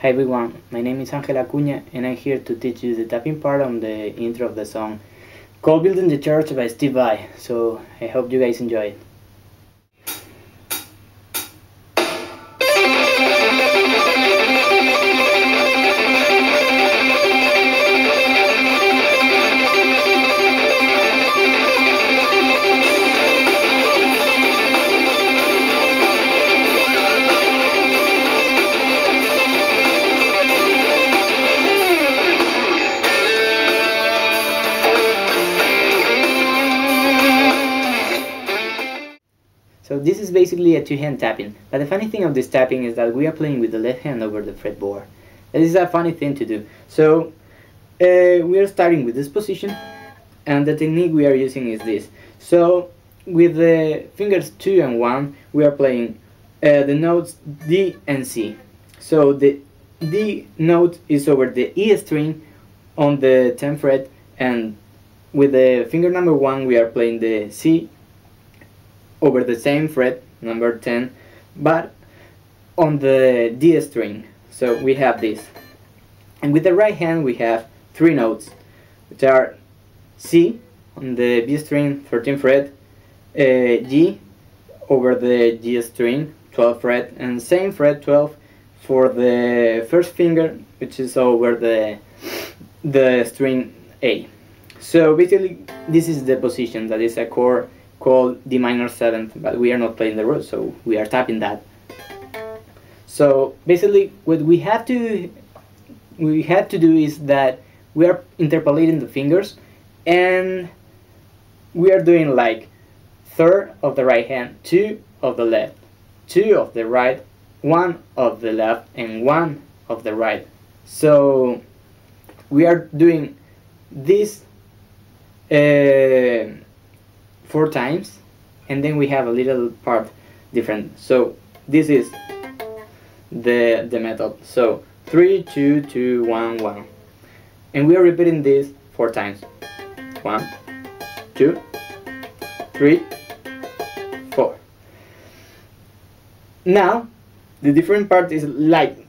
Hi everyone, my name is Angel Acuña and I'm here to teach you the tapping part on the intro of the song called Building the Church by Steve Vai. So I hope you guys enjoy it. So this is basically a two-hand tapping, but the funny thing of this tapping is that we are playing with the left hand over the fretboard. This is a funny thing to do. So uh, we are starting with this position, and the technique we are using is this. So with the fingers 2 and 1, we are playing uh, the notes D and C. So the D note is over the E string on the 10th fret, and with the finger number 1, we are playing the C over the same fret, number 10, but on the D string. So we have this. And with the right hand we have three notes, which are C on the B string, 13th fret, uh, G over the G string, 12th fret, and same fret 12 for the first finger, which is over the the string A. So basically, this is the position that is a chord called D minor 7th, but we are not playing the root, so we are tapping that. So basically what we have to we have to do is that we are interpolating the fingers and we are doing like third of the right hand, two of the left, two of the right, one of the left, and one of the right. So we are doing this uh, four times and then we have a little part different. So this is the the method. So three two two one one. And we are repeating this four times. One two three four. Now the different part is like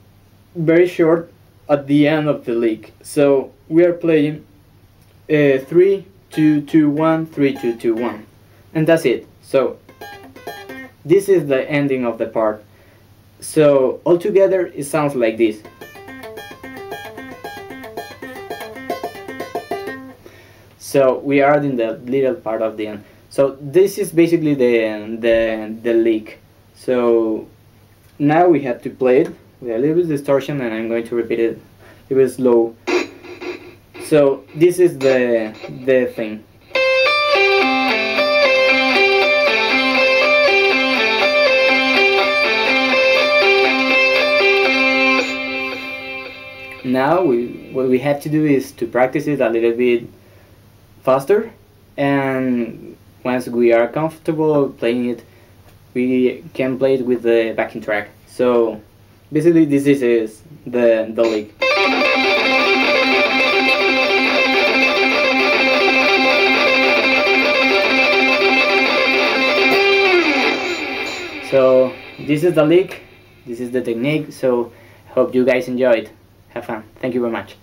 very short at the end of the lick so we are playing uh, three two two one three two two one. And that's it. So this is the ending of the part. So altogether it sounds like this. So we are in the little part of the end. So this is basically the the the lick so now we have to play it with a little bit distortion and I'm going to repeat it it was slow so this is the the thing. Now we what we have to do is to practice it a little bit faster. And once we are comfortable playing it we can play it with the backing track. So basically this is the the lick this is the lick this is the technique so hope you guys enjoyed it have fun. Thank you very much.